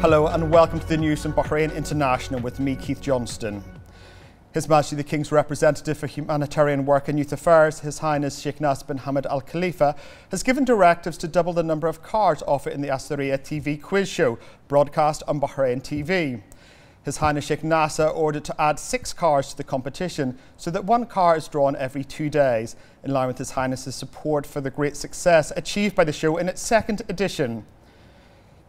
Hello and welcome to the news from Bahrain International with me, Keith Johnston. His Majesty the King's representative for humanitarian work and youth affairs, His Highness Sheikh Nasser bin Hamad Al Khalifa, has given directives to double the number of cars offered in the Asaria TV quiz show broadcast on Bahrain TV. His Highness Sheikh Nasser ordered to add six cars to the competition so that one car is drawn every two days, in line with His Highness's support for the great success achieved by the show in its second edition.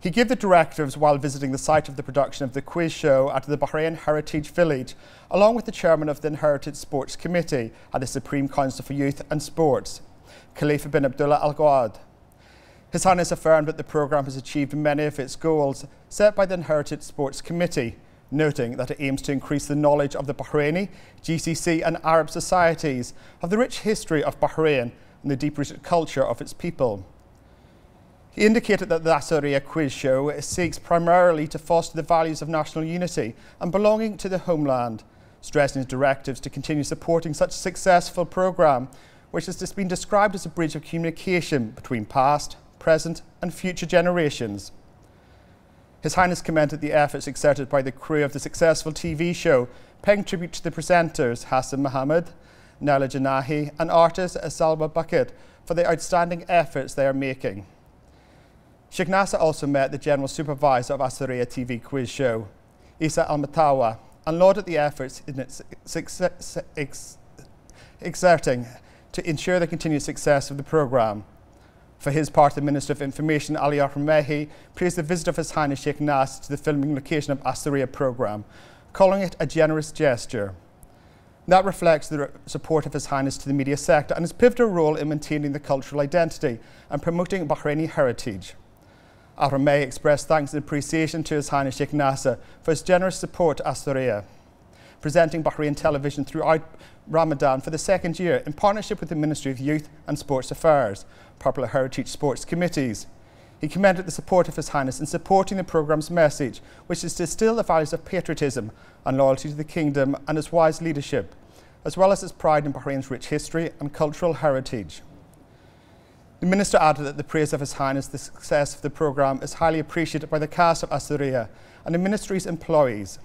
He gave the directives while visiting the site of the production of the quiz show at the Bahrain Heritage Village, along with the chairman of the Inherited Sports Committee at the Supreme Council for Youth and Sports, Khalifa bin Abdullah Al Gawad. His Highness affirmed that the programme has achieved many of its goals set by the Inherited Sports Committee, noting that it aims to increase the knowledge of the Bahraini, GCC and Arab societies of the rich history of Bahrain and the deep-rooted culture of its people. He indicated that the Asaria quiz show seeks primarily to foster the values of national unity and belonging to the homeland, stressing his directives to continue supporting such a successful programme, which has just been described as a bridge of communication between past, present and future generations. His Highness commended the efforts exerted by the crew of the successful TV show, paying tribute to the presenters Hassan Mohammed, Nala Janahi and artist Salwa Bucket for the outstanding efforts they are making. Sheikh also met the General Supervisor of Asaria TV quiz show, Isa Al Matawa, and lauded the efforts in its exerting to ensure the continued success of the programme. For his part, the Minister of Information, Ali Al Romaihi, praised the visit of His Highness Sheikh Nasser to the filming location of Asaria programme, calling it a generous gesture. That reflects the support of His Highness to the media sector and his pivotal role in maintaining the cultural identity and promoting Bahraini heritage. Al Romaihi expressed thanks and appreciation to His Highness Sheikh Nasser for his generous support to Asaria, presenting Bahrain television throughout Ramadan for the second year in partnership with the Ministry of Youth and Sports Affairs, Popular Heritage Sports Committees. He commended the support of His Highness in supporting the programme's message, which is to distill the values of patriotism and loyalty to the kingdom and its wise leadership, as well as its pride in Bahrain's rich history and cultural heritage. The Minister added that the praise of His Highness, the success of the programme is highly appreciated by the cast of Asaria and the Ministry's employees.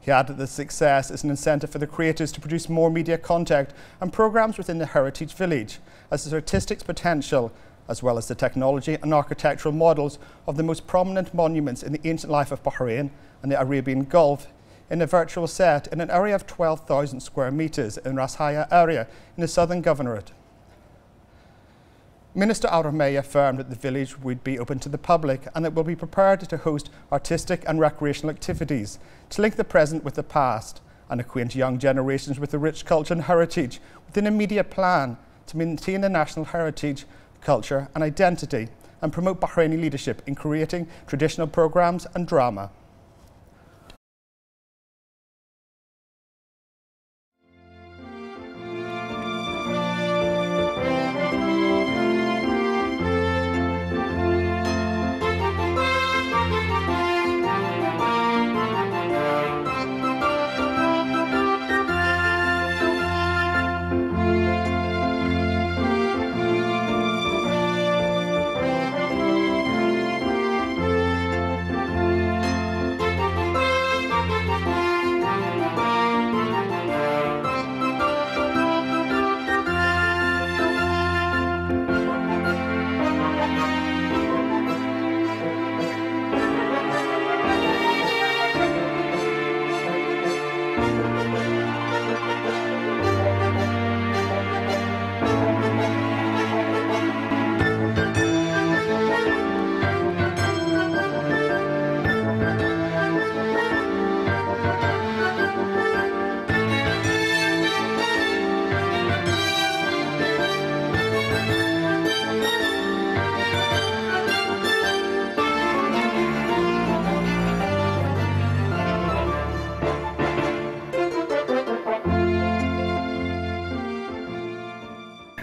He added that the success is an incentive for the creators to produce more media content and programmes within the Heritage Village, as its artistic potential, as well as the technology and architectural models of the most prominent monuments in the ancient life of Bahrain and the Arabian Gulf in a virtual set in an area of 12,000 square metres in Ras Hayan area in the southern governorate. Minister Al-Romaihi affirmed that the village would be open to the public and that will be prepared to host artistic and recreational activities to link the present with the past and acquaint young generations with the rich culture and heritage within a media plan to maintain the national heritage, culture and identity and promote Bahraini leadership in creating traditional programmes and drama.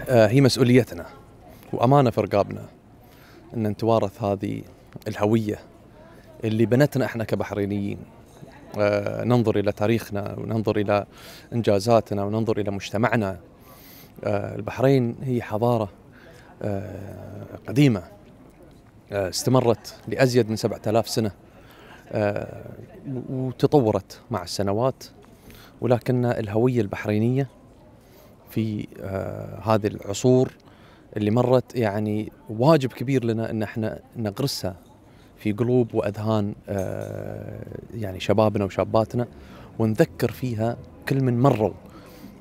آه، هي مسؤوليتنا وأمانة في رقابنا إن نتوارث هذه الهوية اللي بنتنا إحنا كبحرينيين. آه، ننظر إلى تاريخنا وننظر إلى إنجازاتنا وننظر إلى مجتمعنا. آه، البحرين هي حضارة قديمة استمرت لأزيد من 7000 سنة وتطورت مع السنوات ولكن الهوية البحرينية في آه، هذه العصور اللي مرت. يعني واجب كبير لنا إن إحنا نغرسها في قلوب وأذهان آه، يعني شبابنا وشاباتنا ونذكر فيها كل من مروا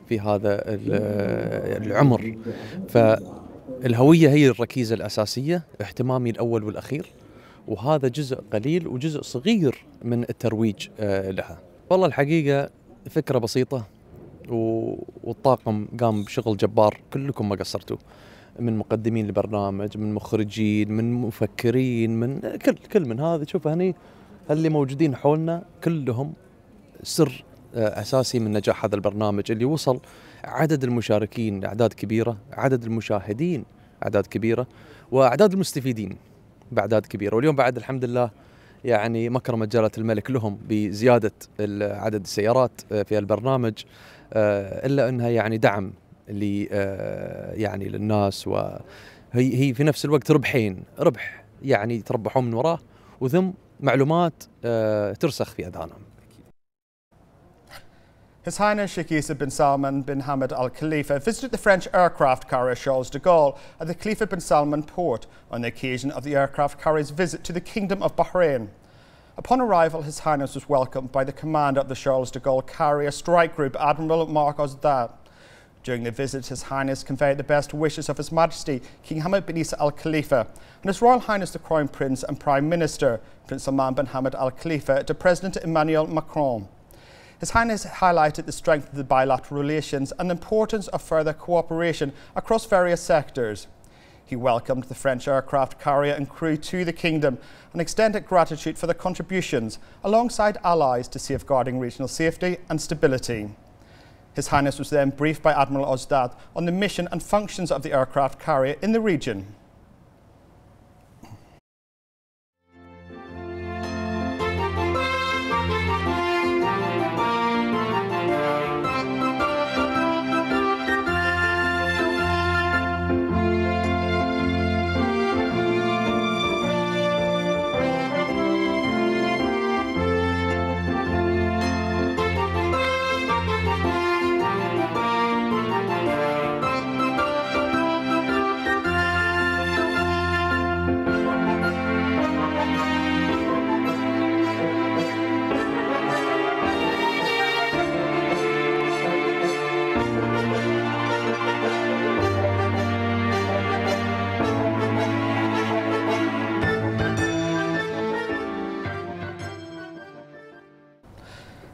في هذا العمر. فالهوية هي الركيزة الأساسية اهتمامي الأول والأخير. وهذا جزء قليل وجزء صغير من الترويج آه، لها. والله الحقيقة فكرة بسيطة والطاقم قام بشغل جبار كلكم ما قصرتوا. من مقدمين البرنامج من مخرجين من مفكرين من كل كل من هذا. شوف هني اللي موجودين حولنا كلهم سر آه، أساسي من نجاح هذا البرنامج اللي وصل عدد المشاركين لأعداد كبيرة، عدد المشاهدين اعداد كبيرة وأعداد المستفيدين بأعداد كبيرة، واليوم بعد الحمد لله يعني مكرمة جلالة الملك لهم بزيادة عدد السيارات آه، في البرنامج آه، إلا أنها يعني دعم ل يعني للناس وهي هي في نفس الوقت ربحين ربح يعني يتربحون من وراه وثم معلومات ترسخ في أذهانهم His Highness Sheikh Issa bin Salman bin Hamad Al Khalifa visited the French aircraft carrier Charles de Gaulle at the Khalifa bin Salman port on the occasion of the aircraft carrier's visit to the Kingdom of Bahrain. Upon arrival, His Highness was welcomed by the commander of the Charles de Gaulle carrier strike group, Admiral Marc Aussedat. During the visit, His Highness conveyed the best wishes of His Majesty King Hamad bin Isa Al Khalifa and His Royal Highness the Crown Prince and Prime Minister, Prince Salman bin Hamad Al Khalifa, to President Emmanuel Macron. His Highness highlighted the strength of the bilateral relations and the importance of further cooperation across various sectors. He welcomed the French aircraft carrier and crew to the kingdom and extended gratitude for their contributions alongside allies to safeguarding regional safety and stability. His Highness was then briefed by Admiral Aussedat on the mission and functions of the aircraft carrier in the region.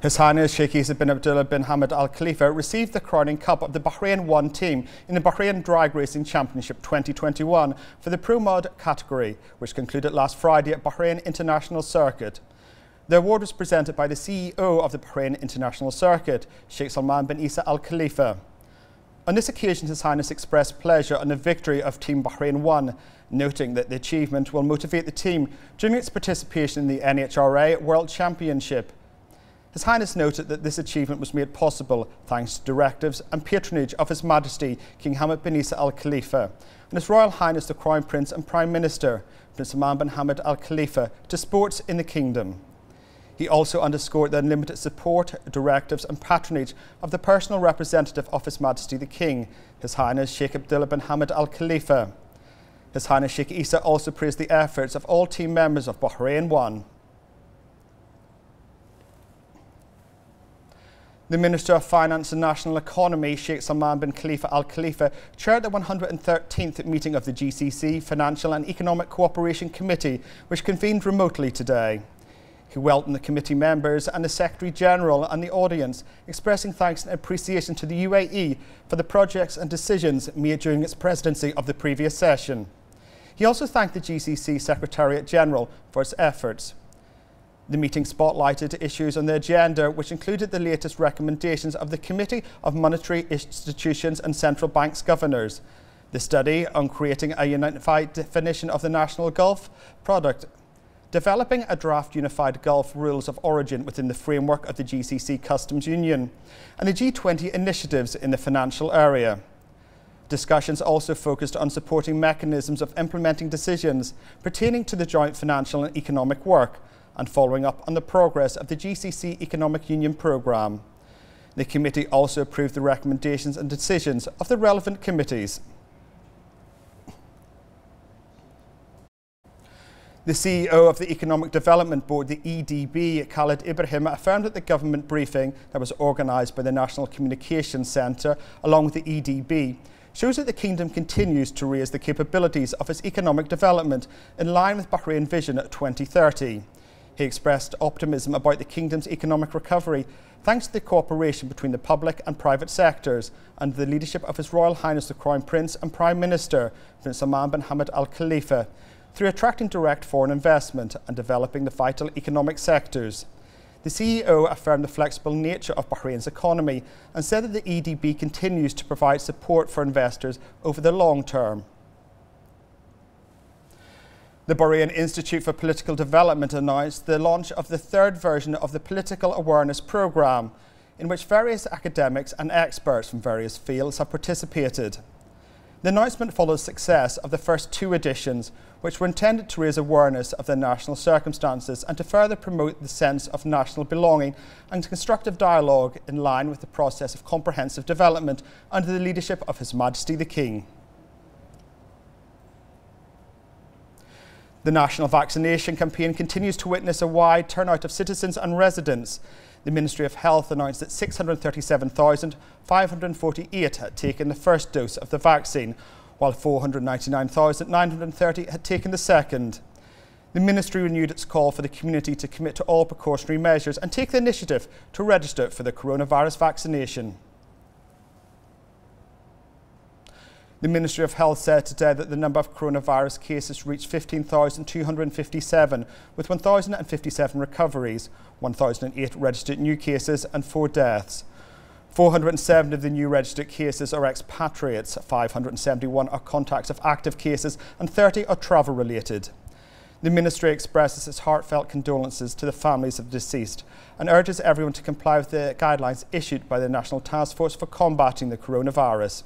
His Highness Sheikh Isa bin Abdullah bin Hamad Al Khalifa received the crowning cup of the Bahrain 1 team in the Bahrain Drag Racing Championship 2021 for the Pro Mod category, which concluded last Friday at Bahrain International Circuit. The award was presented by the CEO of the Bahrain International Circuit, Sheikh Salman bin Isa Al Khalifa. On this occasion, His Highness expressed pleasure on the victory of Team Bahrain 1, noting that the achievement will motivate the team during its participation in the NHRA World Championship. His Highness noted that this achievement was made possible thanks to directives and patronage of His Majesty King Hamad bin Isa Al Khalifa and His Royal Highness the Crown Prince and Prime Minister Prince Salman bin Hamad Al Khalifa to sports in the kingdom. He also underscored the unlimited support, directives and patronage of the personal representative of His Majesty the King, His Highness Sheikh Abdullah bin Hamad Al Khalifa. His Highness Sheikh Isa also praised the efforts of all team members of Bahrain 1. The Minister of Finance and National Economy, Sheikh Salman bin Khalifa Al Khalifa, chaired the 113th meeting of the GCC Financial and Economic Cooperation Committee, which convened remotely today. He welcomed the committee members and the Secretary General and the audience, expressing thanks and appreciation to the UAE for the projects and decisions made during its presidency of the previous session. He also thanked the GCC Secretariat General for its efforts. The meeting spotlighted issues on the agenda, which included the latest recommendations of the Committee of Monetary Institutions and Central Banks Governors, the study on creating a unified definition of the national Gulf product, developing a draft unified Gulf rules of origin within the framework of the GCC Customs Union, and the G20 initiatives in the financial area. Discussions also focused on supporting mechanisms of implementing decisions pertaining to the joint financial and economic work, and following up on the progress of the GCC Economic Union programme. The committee also approved the recommendations and decisions of the relevant committees. The CEO of the Economic Development Board, the EDB, Khalid Ibrahim, affirmed at the government briefing that was organised by the National Communications Centre along with the EDB shows that the kingdom continues to raise the capabilities of its economic development in line with Bahrain Vision 2030. He expressed optimism about the kingdom's economic recovery thanks to the cooperation between the public and private sectors and the leadership of His Royal Highness the Crown Prince and Prime Minister Prince Salman bin Hamad Al Khalifa through attracting direct foreign investment and developing the vital economic sectors. The CEO affirmed the flexible nature of Bahrain's economy and said that the EDB continues to provide support for investors over the long term. The Bahrain Institute for Political Development announced the launch of the third version of the Political Awareness Programme, in which various academics and experts from various fields have participated. The announcement follows success of the first two editions, which were intended to raise awareness of the national circumstances and to further promote the sense of national belonging and constructive dialogue in line with the process of comprehensive development under the leadership of His Majesty the King. The national vaccination campaign continues to witness a wide turnout of citizens and residents the Ministry of Health announced that 637,548 had taken the first dose of the vaccine, while 499,930 had taken the second. The Ministry renewed its call for the community to commit to all precautionary measures and take the initiative to register for the coronavirus vaccination. The Ministry of Health said today that the number of coronavirus cases reached 15,257, with 1,057 recoveries, 1,008 registered new cases, and four deaths. 407 of the new registered cases are expatriates, 571 are contacts of active cases, and 30 are travel related. The Ministry expresses its heartfelt condolences to the families of the deceased and urges everyone to comply with the guidelines issued by the National Task Force for combating the coronavirus.